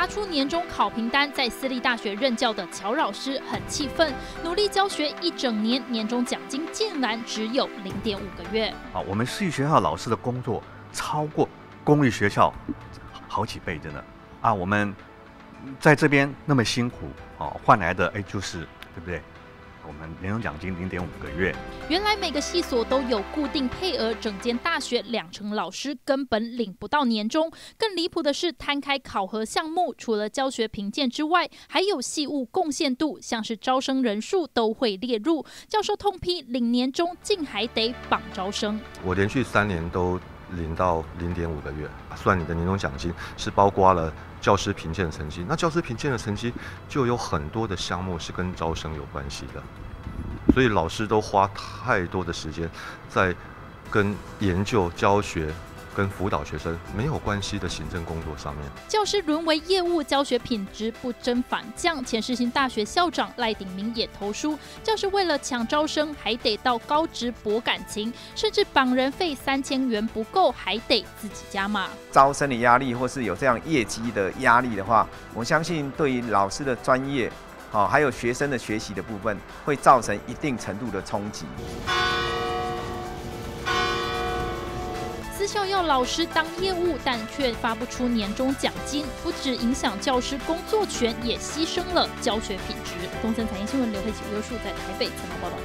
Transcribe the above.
拿出年终考评单，在私立大学任教的乔老师很气愤，努力教学一整年，年终奖金竟然只有零点五个月。啊，我们私立学校老师的工作超过公立学校好几倍，真的啊，我们在这边那么辛苦，哦，换来的哎就是对不对？我们年终奖金零点五个月。原来每个系所都有固定配额，整间大学两成老师根本领不到年终。更离谱的是，摊开考核项目，除了教学评鉴之外，还有系务贡献度，像是招生人数都会列入。教授痛批领年终竟还得绑招生。我连续三年都领到零点五个月，算你的年终奖金是包括了教师评鉴的成绩。那教师评鉴的成绩就有很多的项目是跟招生有关系的。所以老师都花太多的时间在跟研究、教学、跟辅导学生没有关系的行政工作上面。教师沦为业务，教学品质不增反降。前世新大学校长赖鼎明也投书，教师为了抢招生，还得到高职博感情，甚至绑人费三千元不够，还得自己加码。招生的压力，或是有这样业绩的压力的话，我相信对于老师的专业。好，还有学生的学习的部分，会造成一定程度的冲击。私校要老师当业务，但却发不出年终奖金，不止影响教师工作权，也牺牲了教学品质。东森财经新闻刘佩琪、刘树在台北采访报道。